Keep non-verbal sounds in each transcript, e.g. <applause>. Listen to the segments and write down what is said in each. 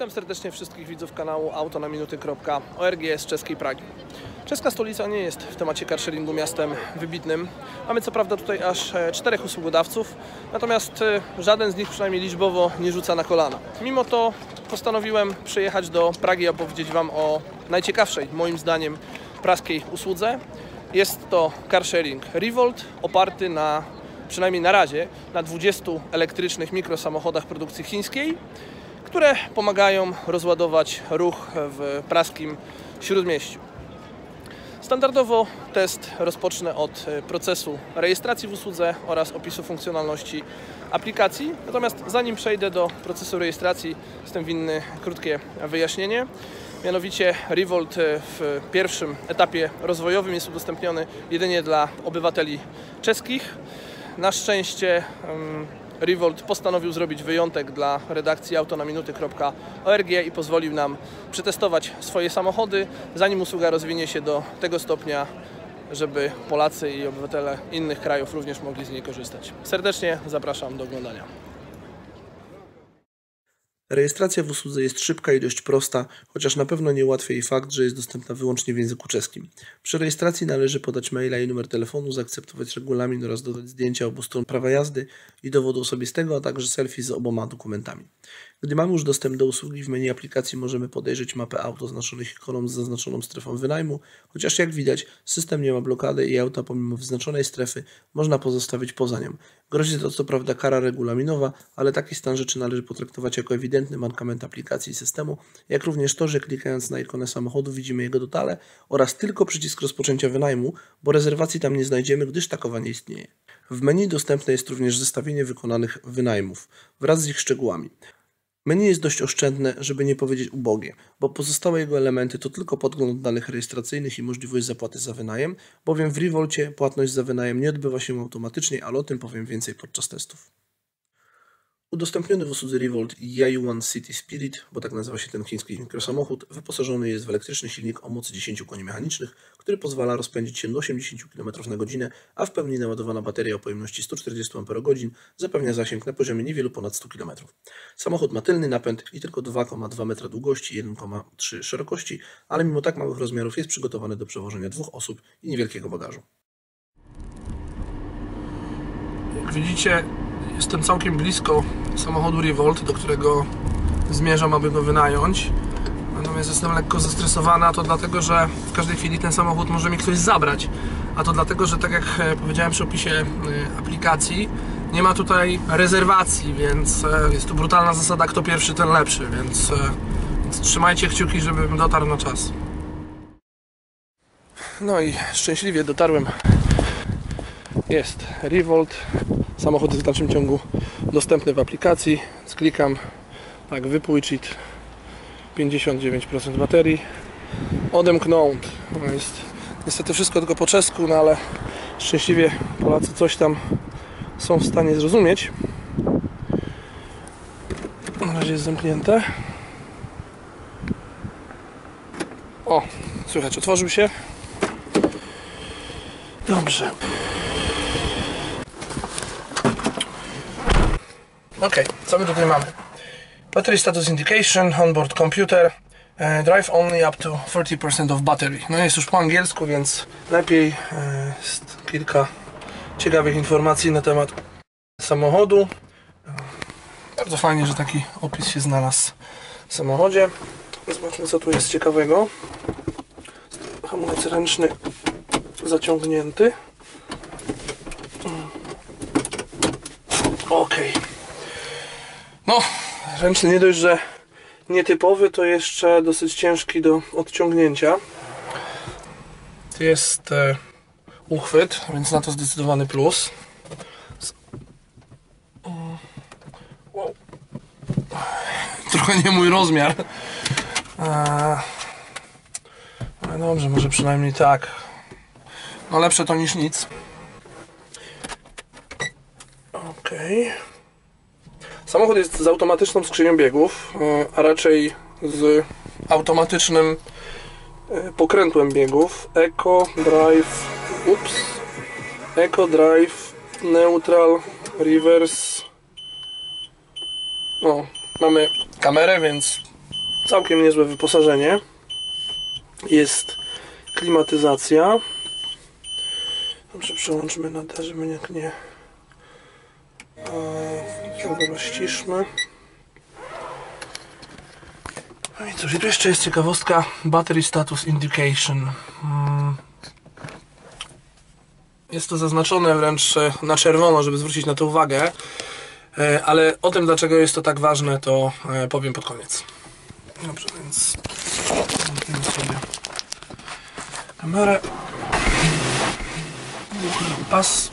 Witam serdecznie wszystkich widzów kanału autonaminuty.org z czeskiej Pragi. Czeska stolica nie jest w temacie carsharingu miastem wybitnym. Mamy co prawda tutaj aż e, czterech usługodawców, natomiast e, żaden z nich przynajmniej liczbowo nie rzuca na kolana. Mimo to postanowiłem przyjechać do Pragi i opowiedzieć Wam o najciekawszej, moim zdaniem, praskiej usłudze. Jest to carsharing Revolt, oparty na, przynajmniej na razie, na 20 elektrycznych mikrosamochodach produkcji chińskiej, które pomagają rozładować ruch w praskim Śródmieściu. Standardowo test rozpocznę od e, procesu rejestracji w usłudze oraz opisu funkcjonalności aplikacji. Natomiast zanim przejdę do procesu rejestracji, jestem winny krótkie wyjaśnienie. Mianowicie Revolt e, w pierwszym etapie rozwojowym jest udostępniony jedynie dla obywateli czeskich. Na szczęście Revolt postanowił zrobić wyjątek dla redakcji autonaminuty.org i pozwolił nam przetestować swoje samochody, zanim usługa rozwinie się do tego stopnia, żeby Polacy i obywatele innych krajów również mogli z niej korzystać. Serdecznie zapraszam do oglądania. Rejestracja w usłudze jest szybka i dość prosta, chociaż na pewno nie ułatwia jej fakt, że jest dostępna wyłącznie w języku czeskim. Przy rejestracji należy podać maila i numer telefonu, zaakceptować regulamin oraz dodać zdjęcia obu stron prawa jazdy i dowodu osobistego, a także selfie z oboma dokumentami. Gdy mamy już dostęp do usługi w menu aplikacji możemy podejrzeć mapę aut oznaczonych ikoną z zaznaczoną strefą wynajmu, chociaż jak widać system nie ma blokady i auta pomimo wyznaczonej strefy można pozostawić poza nią. Grozi to co prawda kara regulaminowa, ale taki stan rzeczy należy potraktować jako ewidentny mankament aplikacji i systemu, jak również to, że klikając na ikonę samochodu widzimy jego dotale oraz tylko przycisk rozpoczęcia wynajmu, bo rezerwacji tam nie znajdziemy, gdyż takowa nie istnieje. W menu dostępne jest również zestawienie wykonanych wynajmów wraz z ich szczegółami. Menu jest dość oszczędne, żeby nie powiedzieć ubogie, bo pozostałe jego elementy to tylko podgląd danych rejestracyjnych i możliwość zapłaty za wynajem, bowiem w Revolcie płatność za wynajem nie odbywa się automatycznie, ale o tym powiem więcej podczas testów. Udostępniony w usłudze Revolt Yayuan City Spirit, bo tak nazywa się ten chiński mikrosamochód, wyposażony jest w elektryczny silnik o mocy 10 koni mechanicznych, który pozwala rozpędzić się do 80 km na godzinę, a w pełni naładowana bateria o pojemności 140 Ah zapewnia zasięg na poziomie niewielu ponad 100 km. Samochód ma tylny napęd i tylko 2,2 metra długości i 1,3 szerokości, ale mimo tak małych rozmiarów jest przygotowany do przewożenia dwóch osób i niewielkiego bagażu. Jak widzicie, Jestem całkiem blisko samochodu Revolt, do którego zmierzam, aby go wynająć. Natomiast jestem lekko zestresowana, to dlatego, że w każdej chwili ten samochód może mi ktoś zabrać. A to dlatego, że tak jak e, powiedziałem przy opisie e, aplikacji, nie ma tutaj rezerwacji, więc e, jest tu brutalna zasada, kto pierwszy, ten lepszy, więc, więc trzymajcie kciuki, żebym dotarł na czas. No i szczęśliwie dotarłem. Jest Revolt, samochód w dalszym ciągu dostępny w aplikacji. Sklikam tak, wypój cheat 59% baterii. Odemknąć. No jest niestety wszystko tylko po czesku, no ale szczęśliwie Polacy coś tam są w stanie zrozumieć. Na razie jest zamknięte. O, słychać, otworzył się. Dobrze. Ok, co my tutaj mamy? Battery status indication, onboard computer, e, drive only up to 30% of battery. No jest już po angielsku, więc lepiej e, jest kilka ciekawych informacji na temat samochodu. Bardzo fajnie, że taki opis się znalazł w samochodzie. Zobaczmy co tu jest ciekawego. Hamulec ręczny zaciągnięty. Ok. No, ręczny nie dość, że nietypowy, to jeszcze dosyć ciężki do odciągnięcia. Jest e, uchwyt, więc na to zdecydowany plus. Trochę nie mój rozmiar. A, no dobrze, może przynajmniej tak. No lepsze to niż nic. Okej. Okay. Samochód jest z automatyczną skrzynią biegów, e, a raczej z automatycznym e, pokrętłem biegów. Eco Drive, ups, Eco Drive, Neutral, Reverse. O, mamy kamerę, więc całkiem niezłe wyposażenie. Jest klimatyzacja. Dobrze, przełączmy na te, żeby nikt nie... Eee, rozciszmy. No i cóż, i tu jeszcze jest ciekawostka Battery Status Indication. Mm. Jest to zaznaczone wręcz e, na czerwono, żeby zwrócić na to uwagę. E, Ale o tym, dlaczego jest to tak ważne, to e, powiem pod koniec. Dobrze, więc zamkniemy sobie kamerę. Pas.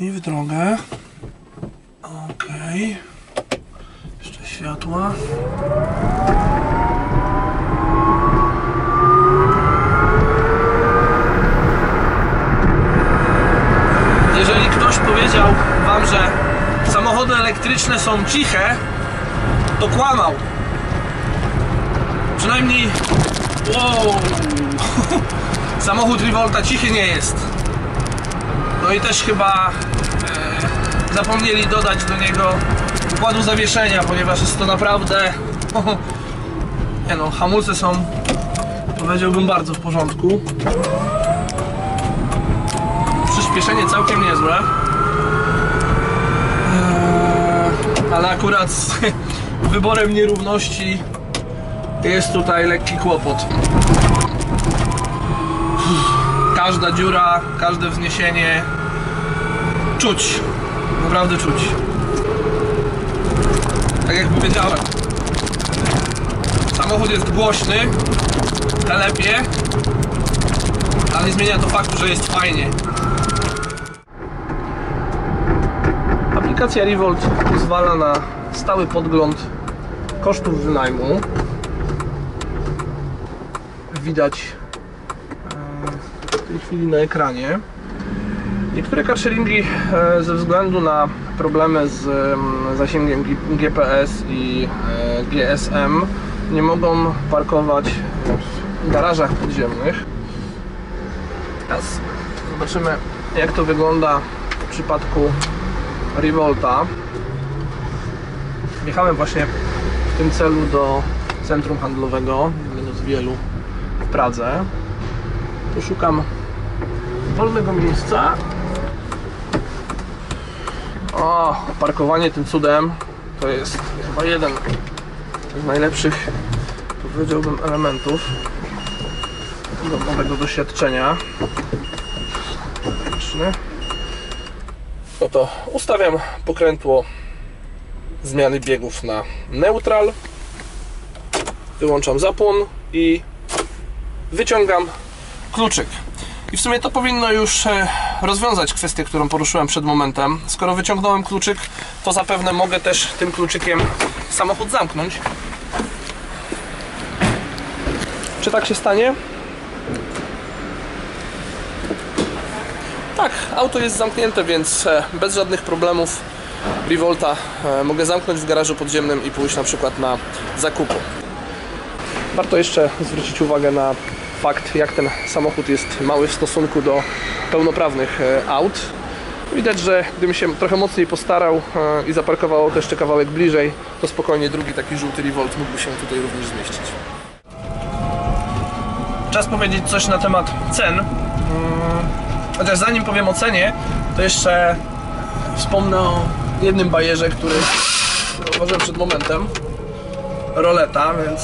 I w drogę. Okej. Jeszcze światła. Jeżeli ktoś powiedział Wam, że samochody elektryczne są ciche, to kłamał. Przynajmniej. Wow! <laughs> Samochód Revolta cichy nie jest. No i też chyba zapomnieli dodać do niego układu zawieszenia, ponieważ jest to naprawdę. <laughs> Nie no, hamulce są powiedziałbym bardzo w porządku. Przyspieszenie całkiem niezłe. Eee, ale akurat z <laughs> wyborem nierówności jest tutaj lekki kłopot. Każda dziura, każde wzniesienie czuć. Naprawdę czuć. Tak jak powiedziałem, samochód jest głośny, telepie, ale nie zmienia to faktu, że jest fajnie. Aplikacja Revolt pozwala na stały podgląd kosztów wynajmu. Widać e, w tej chwili na ekranie. Niektóre carsharingi e, ze względu na problemy z em, zasięgiem GPS i e, GSM nie mogą parkować w garażach podziemnych. Teraz zobaczymy jak to wygląda w przypadku Revolta. Jechałem właśnie w tym celu do centrum handlowego, jednego z wielu w Pradze. Tu szukam wolnego miejsca. O, parkowanie tym cudem to jest chyba jeden z najlepszych, powiedziałbym, elementów domowego doświadczenia. Zobaczmy. No to ustawiam pokrętło zmiany biegów na neutral. Wyłączam zapłon i wyciągam kluczyk. I w sumie to powinno już e, rozwiązać kwestię, którą poruszyłem przed momentem. Skoro wyciągnąłem kluczyk, to zapewne mogę też tym kluczykiem samochód zamknąć. Czy tak się stanie? Tak, auto jest zamknięte, więc e, bez żadnych problemów Revolta e, mogę zamknąć w garażu podziemnym i pójść na przykład na zakupy. Warto jeszcze zwrócić uwagę na fakt, jak ten samochód jest mały w stosunku do pełnoprawnych e, aut. Widać, że gdybym się trochę mocniej postarał e, i zaparkował auto jeszcze kawałek bliżej, to spokojnie drugi taki żółty Revolt mógłby się tutaj również zmieścić. Czas powiedzieć coś na temat cen. Mm, Chociaż zanim powiem o cenie, to jeszcze wspomnę o jednym bajerze, który zauważyłem przed momentem. Roleta, więc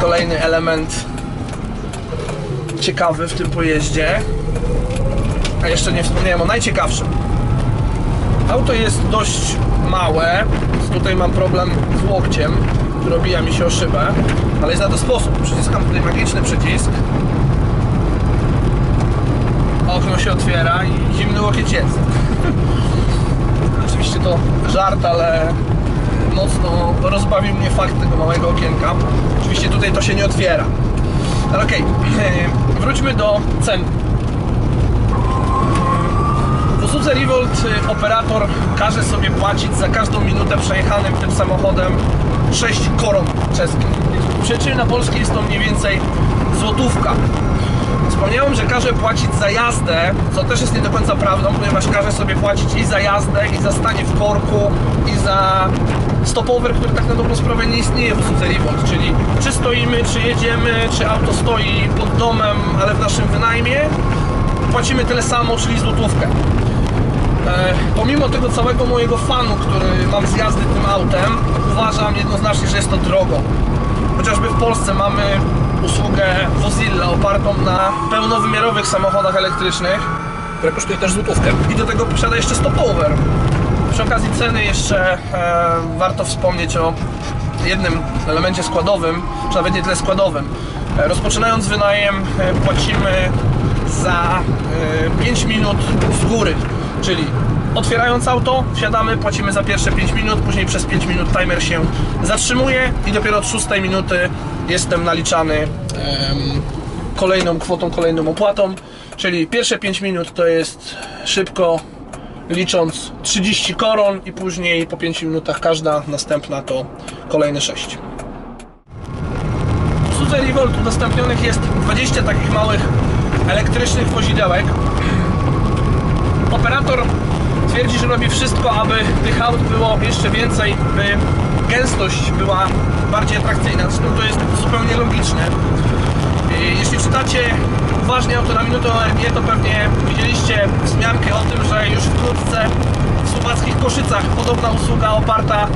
kolejny element ciekawy w tym pojeździe. A jeszcze nie wspomniałem o najciekawszym. Auto jest dość małe, tutaj mam problem z łokciem, który obija mi się o szybę, ale jest na to sposób. Przyciskam tutaj magiczny przycisk. Okno się otwiera i zimny łokieć jest. <laughs> Oczywiście to żart, ale mocno rozbawił mnie fakt tego małego okienka. Oczywiście tutaj to się nie otwiera. Ale okej, <clears throat> wróćmy do cen. W usłudze Revolt y, operator każe sobie płacić za każdą minutę przejechanym tym samochodem 6 koron czeskich. Przy czym na polskiej jest to mniej więcej złotówka. Wspomniałem, że każe płacić za jazdę, co też jest nie do końca prawdą, ponieważ każe sobie płacić i za jazdę, i za stanie w korku, i za stopover, który tak na dobrą sprawę nie istnieje w usłudze Revolt, czyli czy stoimy, czy jedziemy, czy auto stoi pod domem, ale w naszym wynajmie, płacimy tyle samo, czyli złotówkę. E, pomimo tego całego mojego fanu, który mam z jazdy tym autem, uważam jednoznacznie, że jest to drogo. Chociażby w Polsce mamy usługę Wozilla opartą na pełnowymiarowych samochodach elektrycznych, która kosztuje też złotówkę. I do tego posiada jeszcze stopover. Przy okazji ceny jeszcze e, warto wspomnieć o jednym elemencie składowym, czy nawet nie tyle składowym. E, rozpoczynając wynajem e, płacimy za e, 5 minut z góry, czyli otwierając auto, wsiadamy, płacimy za pierwsze 5 minut, później przez 5 minut timer się zatrzymuje i dopiero od 6 minuty jestem naliczany kolejną kwotą, kolejną opłatą, czyli pierwsze 5 minut to jest szybko licząc 30 koron i później po 5 minutach każda następna to kolejne 6. W Suze Revolt udostępnionych jest 20 takich małych elektrycznych wozidełek. Operator twierdzi, że robi wszystko, aby tych aut było jeszcze więcej, by gęstość była bardziej atrakcyjna. Zresztą to jest zupełnie logiczne. Jeśli czytacie uważnie auto na minutę ORG, to pewnie widzieliście wzmiankę o tym, że już wkrótce w słowackich Koszycach podobna usługa oparta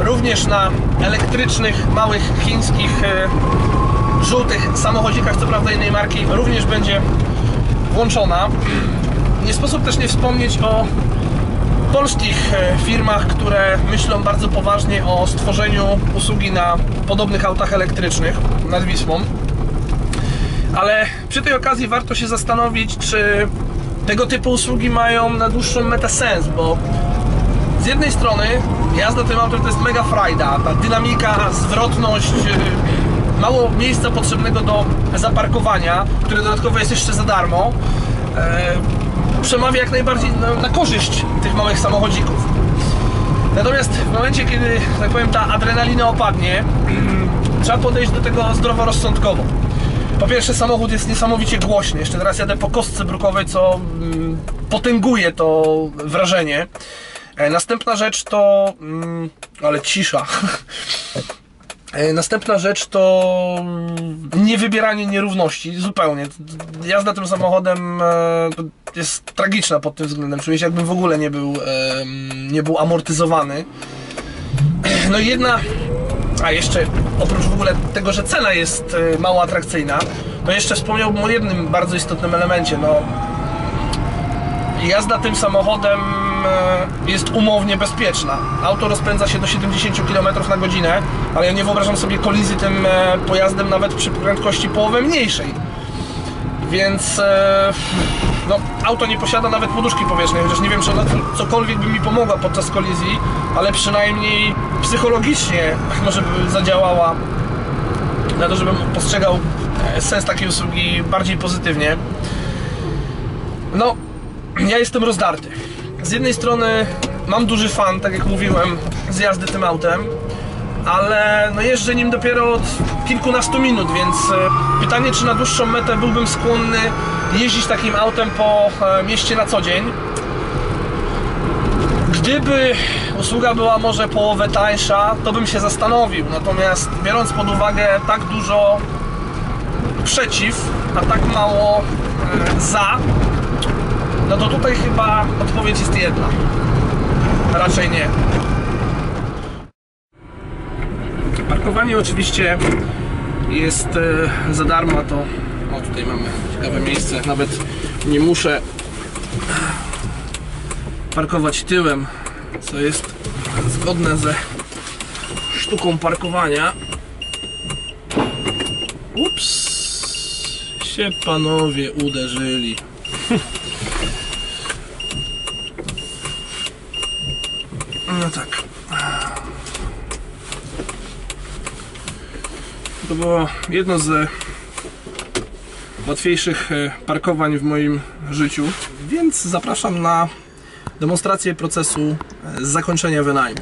również na elektrycznych, małych chińskich e, żółtych samochodzikach, co prawda innej marki, również będzie włączona. Nie sposób też nie wspomnieć o polskich e, firmach, które myślą bardzo poważnie o stworzeniu usługi na podobnych autach elektrycznych nad Wisłą. Ale przy tej okazji warto się zastanowić, czy tego typu usługi mają na dłuższą metę sens, bo z jednej strony jazda tym autem to jest mega frajda, ta dynamika, zwrotność, yy, mało miejsca potrzebnego do zaparkowania, które dodatkowo jest jeszcze za darmo, yy, przemawia jak najbardziej na, na korzyść tych małych samochodzików. Natomiast w momencie, kiedy, tak powiem, ta adrenalina opadnie, <clears throat> trzeba podejść do tego zdroworozsądkowo. Po pierwsze, samochód jest niesamowicie głośny. Jeszcze teraz jadę po kostce brukowej, co mm, potęguje to wrażenie. E, Następna rzecz to. mm, Ale cisza. <laughs> E, Następna rzecz to mm, niewybieranie nierówności, zupełnie. Jazda tym samochodem e, jest tragiczna pod tym względem. Czuję się jakbym w ogóle nie był, nie był amortyzowany. <clears throat> No i jedna, a jeszcze oprócz w ogóle tego, że cena jest e, mało atrakcyjna, to jeszcze wspomniałbym o jednym bardzo istotnym elemencie. No, jazda tym samochodem e, jest umownie bezpieczna. Auto rozpędza się do 70 km na godzinę, ale ja nie wyobrażam sobie kolizji tym e, pojazdem nawet przy prędkości połowę mniejszej. Więc e, no, auto nie posiada nawet poduszki powietrznej, chociaż nie wiem, czy ona cokolwiek by mi pomogła podczas kolizji, ale przynajmniej psychologicznie <laughs> może by zadziałała na to, żebym postrzegał e, sens takiej usługi bardziej pozytywnie. No, ja jestem rozdarty. Z jednej strony mam duży fan, tak jak mówiłem, z jazdy tym autem, ale no jeżdżę nim dopiero od kilkunastu minut, więc e, pytanie, czy na dłuższą metę byłbym skłonny jeździć takim autem po e, mieście na co dzień. Gdyby usługa była może połowę tańsza, to bym się zastanowił. Natomiast biorąc pod uwagę tak dużo przeciw, a tak mało e, za, no to tutaj chyba odpowiedź jest jedna. Raczej nie. Parkowanie oczywiście jest e, za darmo, to tutaj mamy ciekawe miejsce, nawet nie muszę parkować tyłem, co jest zgodne ze sztuką parkowania. Ups, się panowie uderzyli. <laughs> No tak. To było jedno z łatwiejszych e, parkowań w moim życiu, więc zapraszam na demonstrację procesu e, zakończenia wynajmu.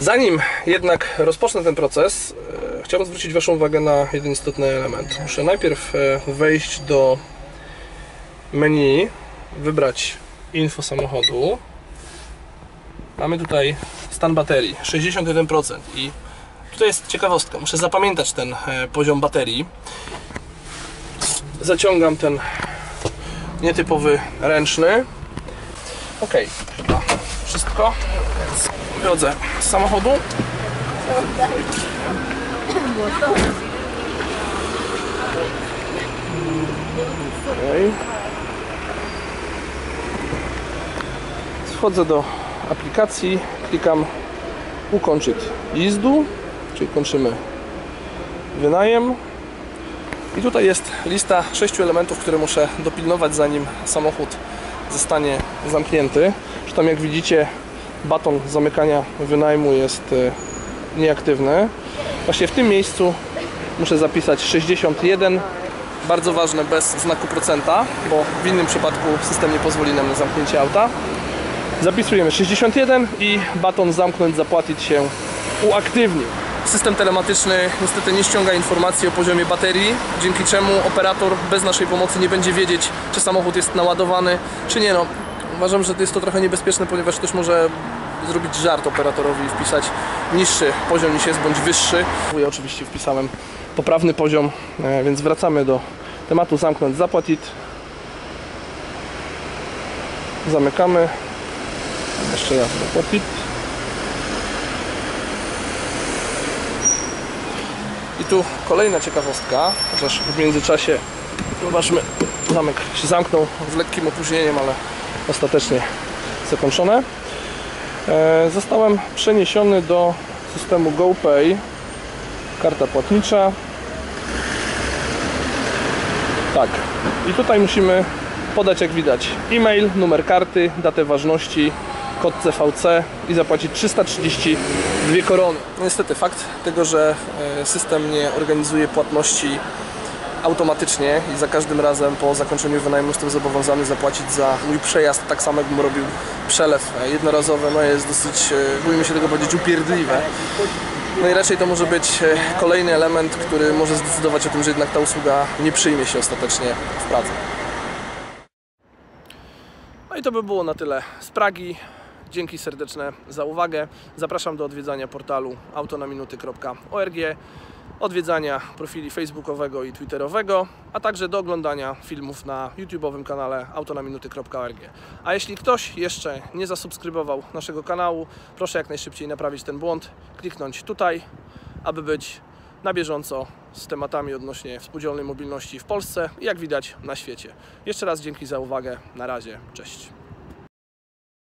Zanim jednak rozpocznę ten proces, e, chciałbym zwrócić Waszą uwagę na jeden istotny element. Muszę najpierw wejść do menu, wybrać info samochodu. Mamy tutaj stan baterii 61% i tutaj jest ciekawostka. Muszę zapamiętać ten poziom baterii. Zaciągam ten nietypowy ręczny. Ok, wszystko. Więc wychodzę z samochodu. Okej. Wchodzę do aplikacji, klikam ukończyć jizdu, czyli kończymy wynajem. I tutaj jest lista sześciu elementów, które muszę dopilnować zanim samochód zostanie zamknięty. Zresztą jak widzicie baton zamykania wynajmu jest e, nieaktywny. Właśnie w tym miejscu muszę zapisać 61 bardzo ważne bez znaku procenta, bo w innym przypadku system nie pozwoli nam na zamknięcie auta. Zapisujemy 61 i baton zamknąć, zapłacić się uaktywnił. System telematyczny niestety nie ściąga informacji o poziomie baterii, dzięki czemu operator bez naszej pomocy nie będzie wiedzieć, czy samochód jest naładowany, czy nie. No, uważam, że jest to trochę niebezpieczne, ponieważ ktoś może zrobić żart operatorowi i wpisać niższy poziom niż jest, bądź wyższy. Ja oczywiście wpisałem poprawny poziom, e, więc wracamy do tematu zamknąć, zapłacić. Zamykamy. Jeszcze raz zapłacić. I tu kolejna ciekawostka, chociaż w międzyczasie zobaczmy, zamek się zamknął z lekkim opóźnieniem, ale ostatecznie zakończone. E, Zostałem przeniesiony do systemu GoPay. Karta płatnicza. Tak. I tutaj musimy podać, jak widać, e-mail, numer karty, datę ważności, kod CVC i zapłacić 332 korony. No Niestety fakt tego, że e, system nie organizuje płatności automatycznie i za każdym razem po zakończeniu wynajmu jestem zobowiązany zapłacić za mój przejazd tak samo jakbym robił przelew e, jednorazowy, no jest dosyć, e, bójmy się tego powiedzieć, upierdliwe. No i raczej to może być kolejny element, który może zdecydować o tym, że jednak ta usługa nie przyjmie się ostatecznie w Pradze. No i to by było na tyle z Pragi. Dzięki serdeczne za uwagę. Zapraszam do odwiedzania portalu autonaminuty.org, odwiedzania profili facebookowego i twitterowego, a także do oglądania filmów na YouTube'owym kanale autonaminuty.org. A jeśli ktoś jeszcze nie zasubskrybował naszego kanału, proszę jak najszybciej naprawić ten błąd, kliknąć tutaj, aby być na bieżąco z tematami odnośnie współdzielnej mobilności w Polsce i jak widać na świecie. Jeszcze raz dzięki za uwagę. Na razie. Cześć.